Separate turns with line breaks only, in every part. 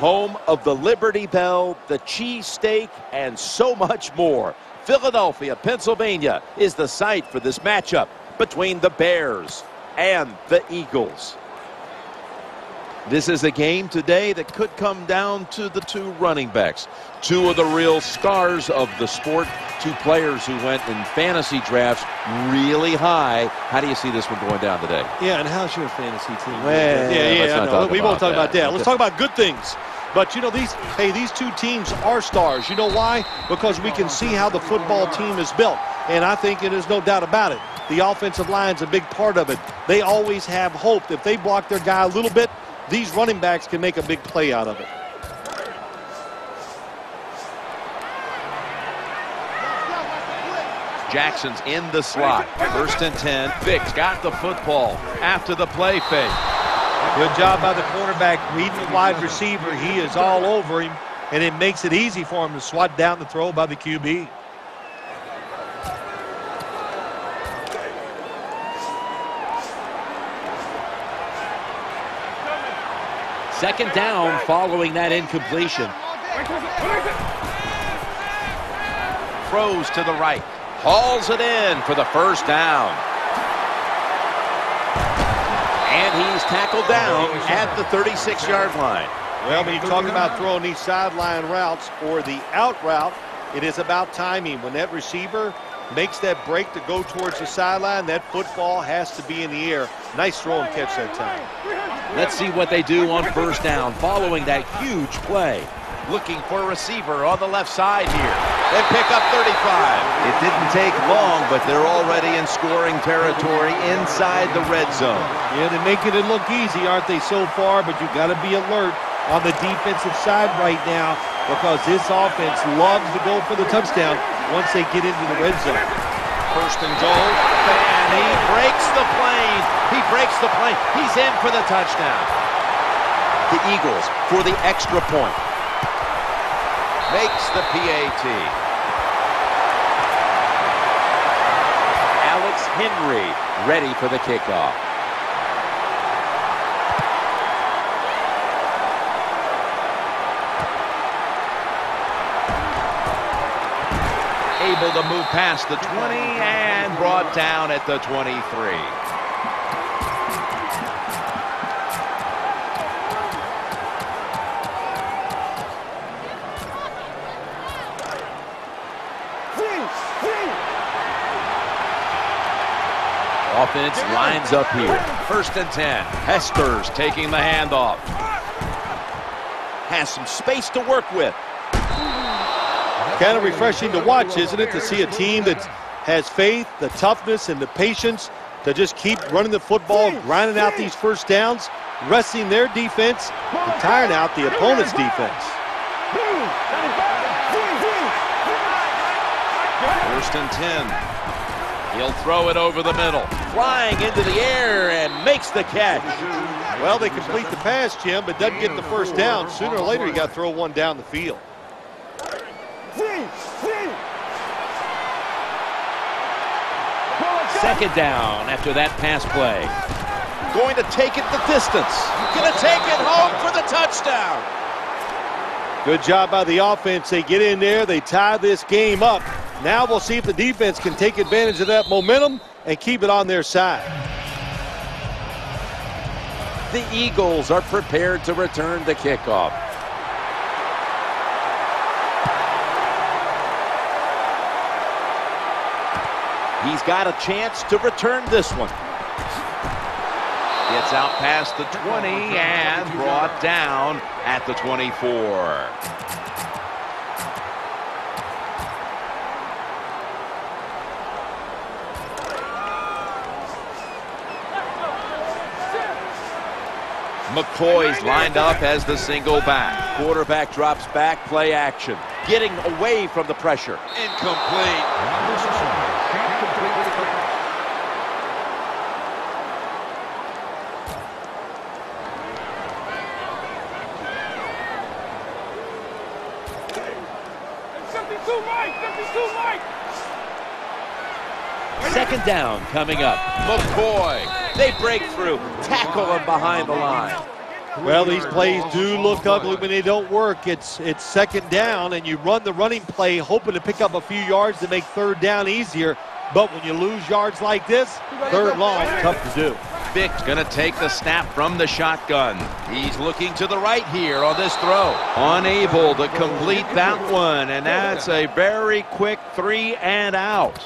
home of the Liberty Bell, the cheesesteak, and so much more. Philadelphia, Pennsylvania is the site for this matchup between the Bears and the Eagles. This is a game today that could come down to the two running backs. Two of the real stars of the sport, two players who went in fantasy drafts really high. How do you see this one going down today?
Yeah, and how's your fantasy team?
Well,
yeah, yeah,
not talk
we won't
about
talk about
that.
that. Let's talk about good things. But you know these hey these two teams are stars. You know why? Because we can see how the football team is built. And I think it is no doubt about it. The offensive line's a big part of it. They always have hope. If they block their guy a little bit, these running backs can make a big play out of it.
Jackson's in the slot. First and 10. Vick's got the football after the play fake.
Good job by the quarterback reading the wide receiver. He is all over him, and it makes it easy for him to swat down the throw by the QB.
Second down following that incompletion. Throws to the right. Hauls it in for the first down. And he's tackled down at the 36-yard line.
Well, when you talk about throwing these sideline routes or the out route, it is about timing. When that receiver makes that break to go towards the sideline, that football has to be in the air. Nice throw and catch that time.
Let's see what they do on first down following that huge play. Looking for a receiver on the left side here. They pick up 35. It didn't take long, but they're already in scoring territory inside the red zone.
Yeah, they're making it look easy, aren't they, so far? But you've got to be alert on the defensive side right now because this offense loves to go for the touchdown once they get into the red zone.
First and goal, and he breaks the plane. He breaks the plane. He's in for the touchdown. The Eagles for the extra point. Makes the PAT. Alex Henery ready for the kickoff. able to move past the 20 and brought down at the 23. Offense lines up here. First and 10. Hester's taking the handoff. Has some space to work with.
Kind of refreshing to watch, isn't it, to see a team that has faith, the toughness, and the patience to just keep running the football, grinding out these first downs, resting their defense, and tiring out the opponent's defense.
First and 10. He'll throw it over the middle. Flying into the air and makes the catch.
Well, they complete the pass, Jim, but doesn't get the first down. Sooner or later, you got to throw one down the field.
Second down after that pass play. Going to take it the distance. Going to take it home for the touchdown.
Good job by the offense. They get in there. They tie this game up. Now we'll see if the defense can take advantage of that momentum and keep it on their side.
The Eagles are prepared to return the kickoff. He's got a chance to return this one. Gets out past the 20 and brought down at the 24. McCoy's lined up as the single back. Quarterback drops back, play action. Getting away from the pressure. Incomplete. Second down coming up. McCoy. They break through. Tackle him behind the line.
Well, these plays do look ugly when they don't work. It's it's second down, and you run the running play hoping to pick up a few yards to make third down easier. But when you lose yards like this, third long, tough to do.
Vick's going to take the snap from the shotgun. He's looking to the right here on this throw. Unable to complete that one, and that's a very quick three and out.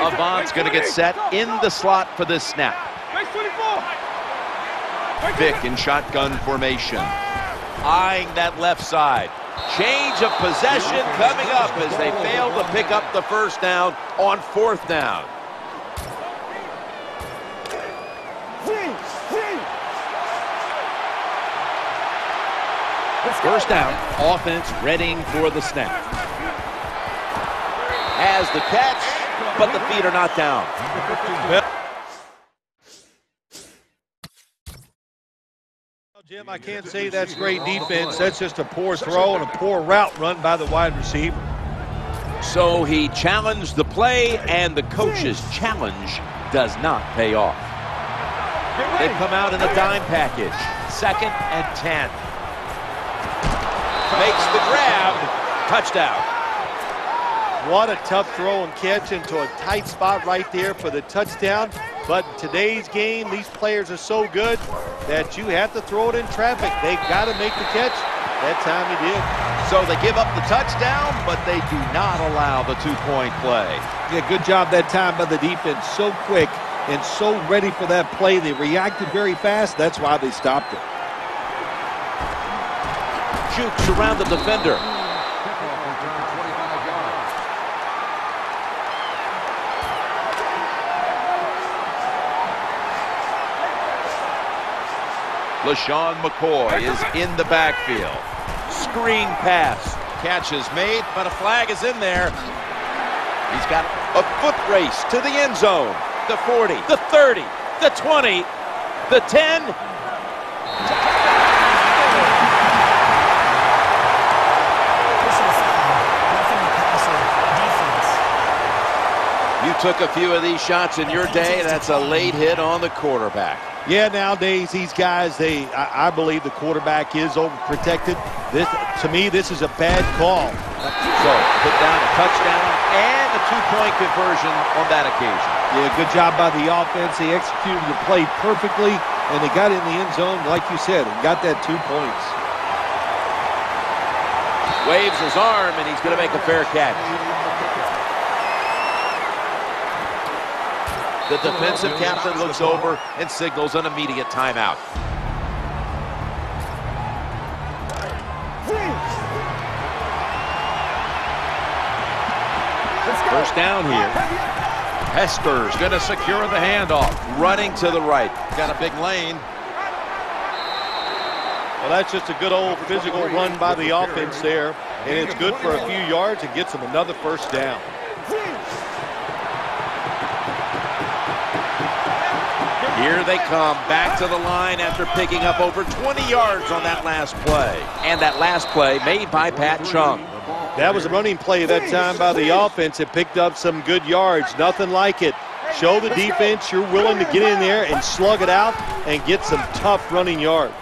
Avant's going to get set in the slot for this snap. Vick in shotgun formation. Eyeing that left side. Change of possession coming up as they fail to pick up the first down on fourth down. First down, offense readying for the snap. Has the catch, but the feet are not down.
Jim, I can't say that's great defense. That's just a poor throw and a poor route run by the wide receiver.
So he challenged the play, and the coach's challenge does not pay off. They come out in a dime package. Second and 10. Makes the grab. Touchdown.
What a tough throw and catch into a tight spot right there for the touchdown. But in today's game, these players are so good that you have to throw it in traffic. They've got to make the catch. That time he did.
So they give up the touchdown, but they do not allow the two-point play.
Yeah, good job that time by the defense. So quick and so ready for that play. They reacted very fast. That's why they stopped it.
Jukes around the defender. LeSean McCoy is in the backfield. Screen pass. Catch is made, but a flag is in there. He's got a foot race to the end zone. The 40, the 30, the 20, the 10. You took a few of these shots in your day. And that's a late hit on the quarterback.
Yeah, nowadays these guys, they I, I, believe the quarterback is overprotected. This to me, this is a bad call.
So put down a touchdown and a two-point conversion on that occasion.
Yeah, good job by the offense. They executed the play perfectly, and they got in the end zone, like you said, and got that two points.
Waves his arm, and he's going to make a fair catch. The defensive captain looks over and signals an immediate timeout. First down here. Hester's going to secure the handoff. Running to the right. Got a big lane.
Well, that's just a good old physical run by the offense there. And it's good for a few yards and gets them another first down.
Here they come back to the line after picking up over 20 yards on that last play. And that last play made by Pat Chung.
That was a running play that time by the offense. It picked up some good yards. Nothing like it. Show the defense you're willing to get in there and slug it out and get some tough running yards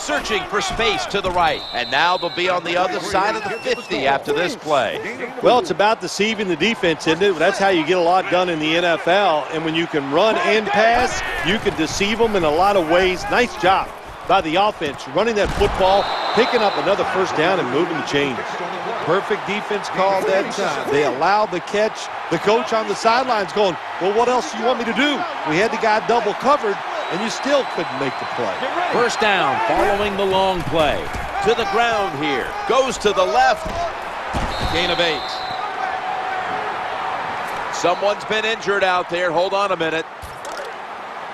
searching for space to the right. And now they'll be on the other side of the 50 after this play.
Well, it's about deceiving the defense, isn't it? That's how you get a lot done in the NFL. And when you can run and pass, you can deceive them in a lot of ways. Nice job by the offense, running that football, picking up another first down and moving the chains. Perfect defense call that time. They allowed the catch. The coach on the sidelines going, well, what else do you want me to do? We had the guy double covered and you still couldn't make the play.
First down following the long play. To the ground here. Goes to the left. Gain of eight. Someone's been injured out there. Hold on a minute.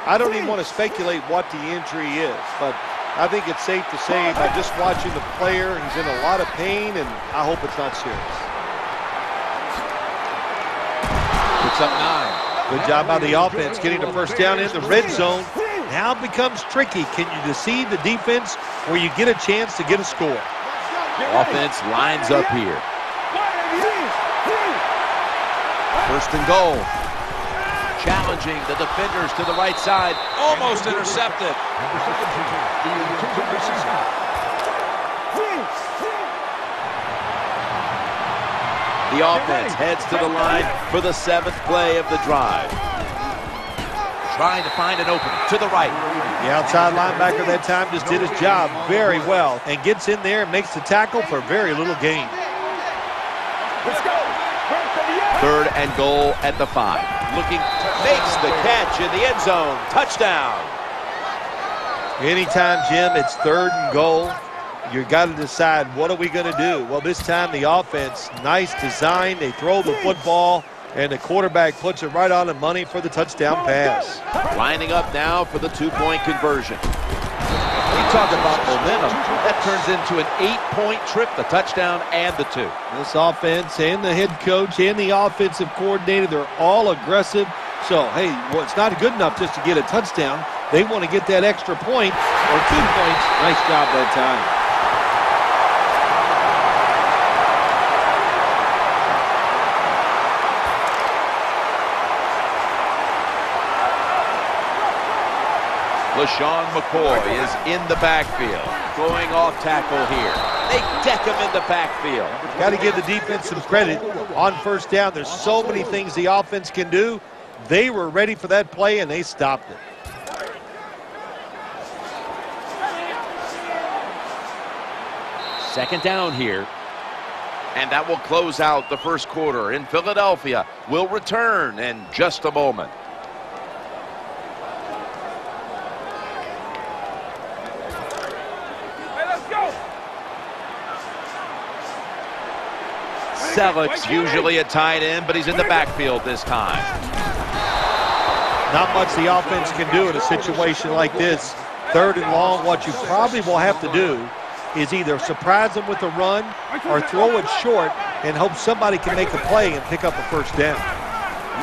I don't even want to speculate what the injury is, but I think it's safe to say by just watching the player, he's in a lot of pain, and I hope it's not serious.
It's up nine.
Good job by the offense getting the first down in the red zone now becomes tricky. Can you deceive the defense where you get a chance to get a score?
Offense lines up here. First and goal. Challenging the defenders to the right side. Almost intercepted. The offense heads to the line for the seventh play of the drive. Trying to find an opening to the right.
The outside linebacker that time just did his job very well and gets in there and makes the tackle for very little gain.
Third and goal at the five. Looking, makes the catch in the end zone. Touchdown.
Anytime, Jim, it's third and goal you got to decide what are we going to do. Well, this time the offense, nice design. They throw the football, and the quarterback puts it right on the money for the touchdown pass.
Lining up now for the two-point conversion. We talk about momentum. That turns into an eight-point trip, the touchdown and the two.
This offense and the head coach and the offensive coordinator, they're all aggressive. So, hey, well, it's not good enough just to get a touchdown. They want to get that extra point or two points. Nice job that time.
LeSean McCoy is in the backfield. Going off tackle here. They deck him in the backfield.
Got to give the defense some credit on first down. There's so many things the offense can do. They were ready for that play, and they stopped it.
Second down here. And that will close out the first quarter. In Philadelphia will return in just a moment. Celek's usually a tight end, but he's in the backfield this time.
Not much the offense can do in a situation like this. Third and long, what you probably will have to do is either surprise them with a run or throw it short and hope somebody can make a play and pick up a first down.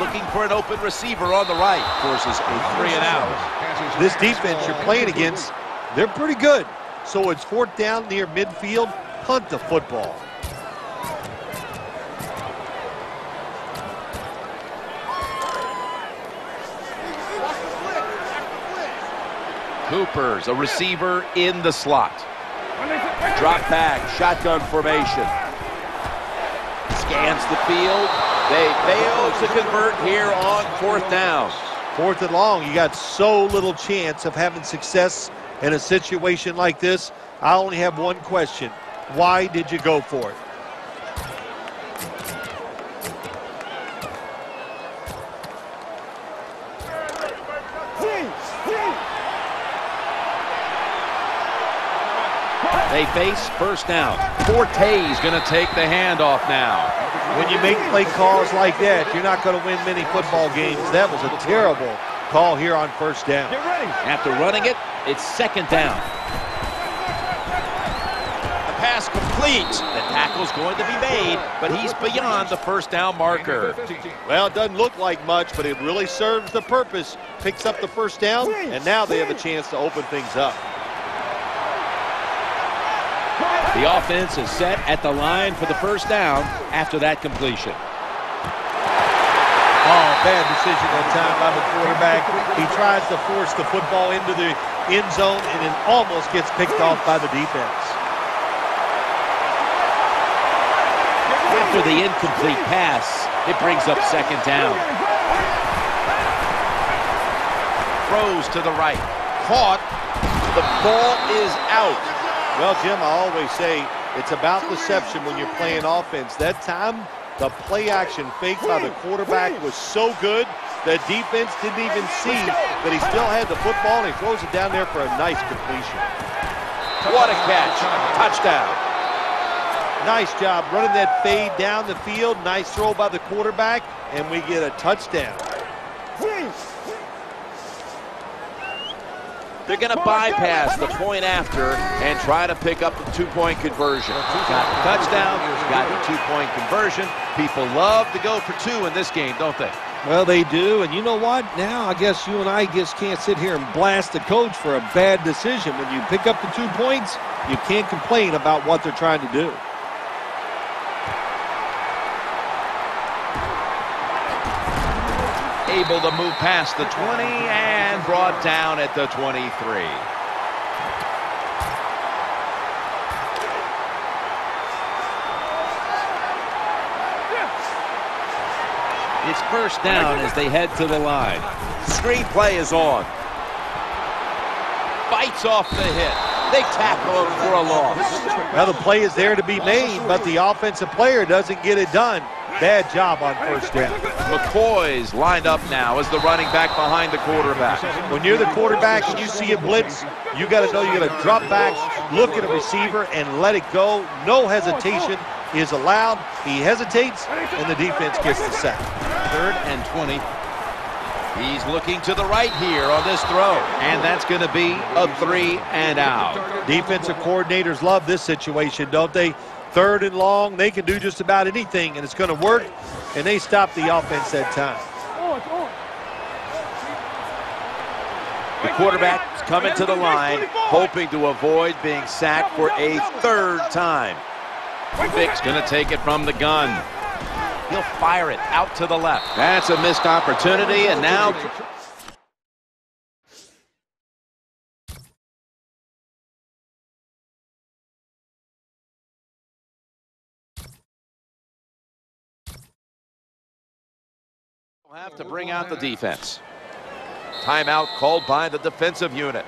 Looking for an open receiver on the right. Forces a three and out.
This defense you're playing against, they're pretty good. So it's fourth down near midfield. Punt the football.
Cooper's a receiver in the slot. Drop back, shotgun formation. Scans the field. They fail to convert here on fourth down.
Fourth and long, you got so little chance of having success in a situation like this. I only have one question. Why did you go for it?
They face first down. Forte's going to take the handoff now.
When you make play calls like that, you're not going to win many football games. That was a terrible call here on first down.
After running it, it's second down. The pass complete. The tackle's going to be made, but he's beyond the first down marker.
Well, it doesn't look like much, but it really serves the purpose. Picks up the first down, and now they have a chance to open things up.
The offense is set at the line for the first down after that completion.
Oh, bad decision that time by the quarterback. He tries to force the football into the end zone, and it almost gets picked off by the defense.
After the incomplete pass, it brings up second down. Throws to the right. Caught. The ball is out.
Well, Jim, I always say it's about deception when you're playing offense. That time, the play action fake by the quarterback was so good the defense didn't even see that he still had the football and he throws it down there for a nice completion.
What a catch. Touchdown.
Nice job running that fade down the field. Nice throw by the quarterback, and we get a touchdown.
They're going to bypass the point after and try to pick up the two-point conversion. Got the touchdown, got the two-point conversion. People love to go for two in this game, don't they?
Well, they do, and you know what? Now I guess you and I just can't sit here and blast the coach for a bad decision. When you pick up the two points, you can't complain about what they're trying to do.
able to move past the 20 and brought down at the 23. It's first down as they head to the line. Screenplay is on. Bites off the hit. They tackle him for a loss.
Well, the play is there to be made, but the offensive player doesn't get it done. Bad job on first down.
McCoy's lined up now as the running back behind the quarterback.
When you're the quarterback and you see a blitz, you got to know you got to drop back, look at a receiver, and let it go. No hesitation is allowed. He hesitates, and the defense gets the sack.
Third and 20. He's looking to the right here on this throw, and that's going to be a three and out.
Defensive coordinators love this situation, don't they? Third and long, they can do just about anything, and it's going to work, and they stop the offense that time.
The quarterback coming to the line, hoping to avoid being sacked for a third time. Vick's going to take it from the gun. He'll fire it out to the left. That's a missed opportunity, and now... Have to bring out the defense. Timeout called by the defensive unit.